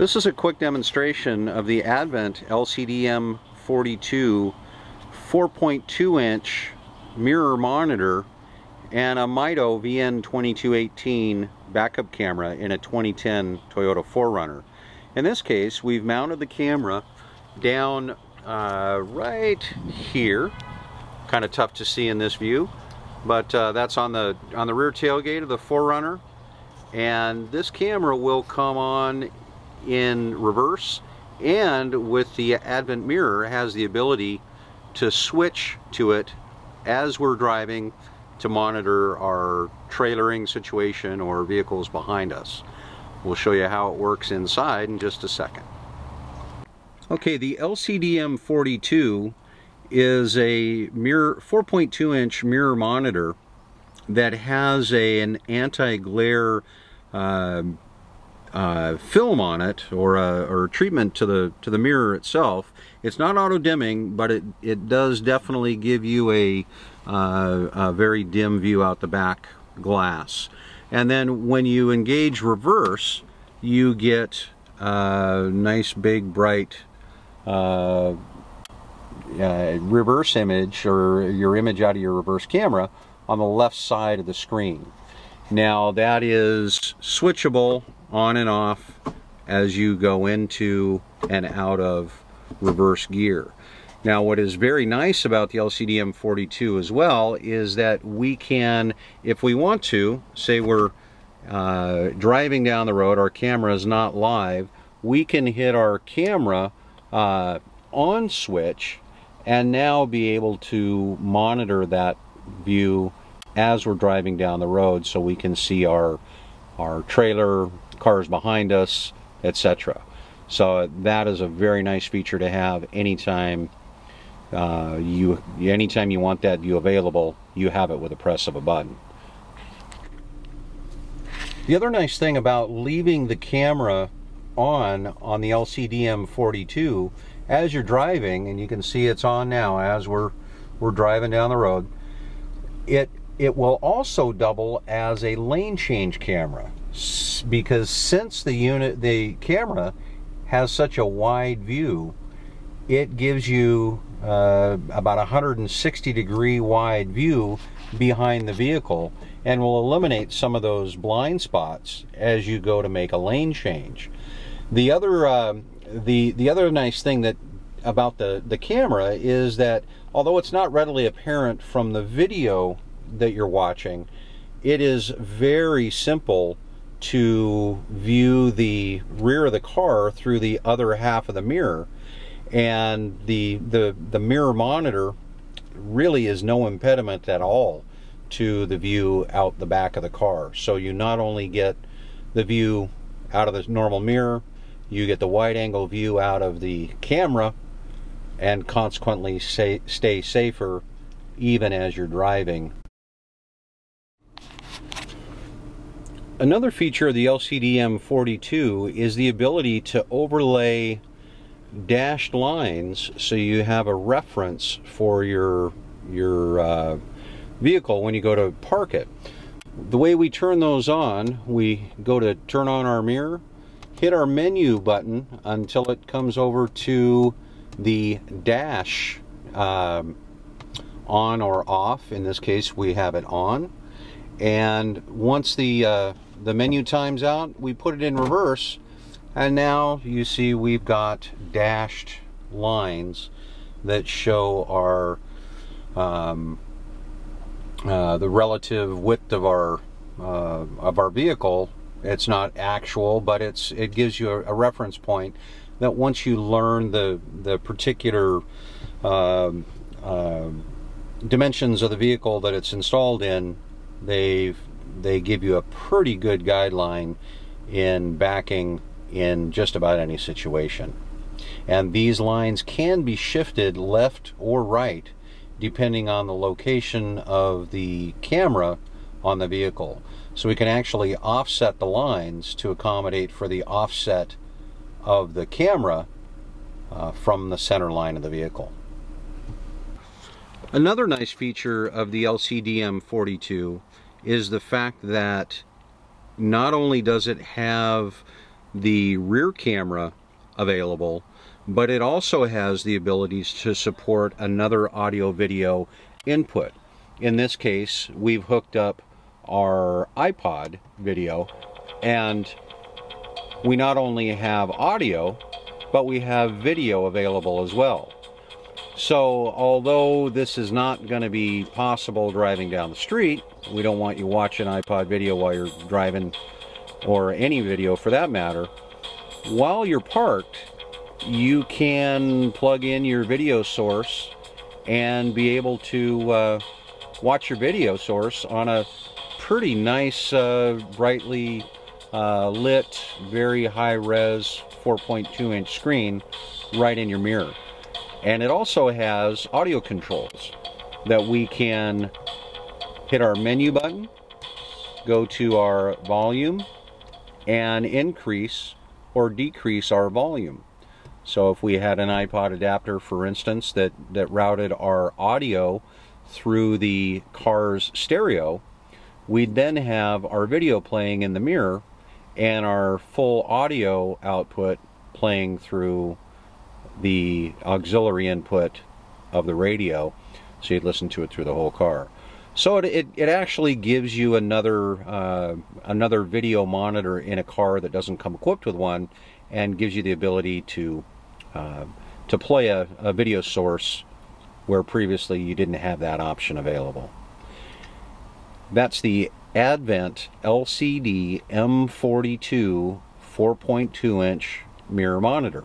This is a quick demonstration of the Advent LCD M42 4.2 inch mirror monitor and a Mito VN2218 backup camera in a 2010 Toyota 4Runner. In this case, we've mounted the camera down uh, right here. Kind of tough to see in this view, but uh, that's on the on the rear tailgate of the 4Runner. And this camera will come on in reverse and with the Advent mirror has the ability to switch to it as we're driving to monitor our trailering situation or vehicles behind us. We'll show you how it works inside in just a second. Okay, the LCD-M42 is a mirror 4.2 inch mirror monitor that has a, an anti-glare uh, uh, film on it or a, or treatment to the to the mirror itself. It's not auto dimming, but it it does definitely give you a, uh, a very dim view out the back glass. And then when you engage reverse, you get a nice big bright uh, uh, reverse image or your image out of your reverse camera on the left side of the screen. Now that is switchable on and off as you go into and out of reverse gear. Now what is very nice about the LCD M42 as well is that we can, if we want to, say we're uh, driving down the road, our camera is not live, we can hit our camera uh, on switch and now be able to monitor that view as we're driving down the road so we can see our our trailer, cars behind us, etc. So that is a very nice feature to have anytime uh, you anytime you want that view available, you have it with a press of a button. The other nice thing about leaving the camera on on the LCD M42 as you're driving, and you can see it's on now as we're we're driving down the road, it it will also double as a lane change camera because since the unit the camera has such a wide view it gives you uh, about 160 degree wide view behind the vehicle and will eliminate some of those blind spots as you go to make a lane change. The other uh, the the other nice thing that about the the camera is that although it's not readily apparent from the video that you're watching, it is very simple to view the rear of the car through the other half of the mirror. And the, the, the mirror monitor really is no impediment at all to the view out the back of the car. So you not only get the view out of the normal mirror, you get the wide angle view out of the camera and consequently say, stay safer even as you're driving Another feature of the LCD M42 is the ability to overlay dashed lines so you have a reference for your your uh, vehicle when you go to park it. The way we turn those on, we go to turn on our mirror, hit our menu button until it comes over to the dash um, on or off. In this case, we have it on. And once the uh, the menu times out, we put it in reverse, and now you see we've got dashed lines that show our um, uh, the relative width of our uh, of our vehicle. It's not actual, but it's it gives you a, a reference point that once you learn the the particular um, uh, dimensions of the vehicle that it's installed in, they've they give you a pretty good guideline in backing in just about any situation. And these lines can be shifted left or right depending on the location of the camera on the vehicle. So we can actually offset the lines to accommodate for the offset of the camera uh, from the center line of the vehicle. Another nice feature of the LCD M42 is the fact that not only does it have the rear camera available, but it also has the abilities to support another audio video input. In this case, we've hooked up our iPod video and we not only have audio, but we have video available as well. So, although this is not going to be possible driving down the street, we don't want you watching iPod video while you're driving, or any video for that matter. While you're parked, you can plug in your video source and be able to uh, watch your video source on a pretty nice, uh, brightly uh, lit, very high res 4.2 inch screen right in your mirror. And it also has audio controls that we can hit our menu button, go to our volume, and increase or decrease our volume. So if we had an iPod adapter, for instance, that, that routed our audio through the car's stereo, we'd then have our video playing in the mirror and our full audio output playing through the auxiliary input of the radio so you'd listen to it through the whole car so it, it, it actually gives you another uh, another video monitor in a car that doesn't come equipped with one and gives you the ability to uh, to play a, a video source where previously you didn't have that option available that's the Advent LCD M42 4.2 inch mirror monitor.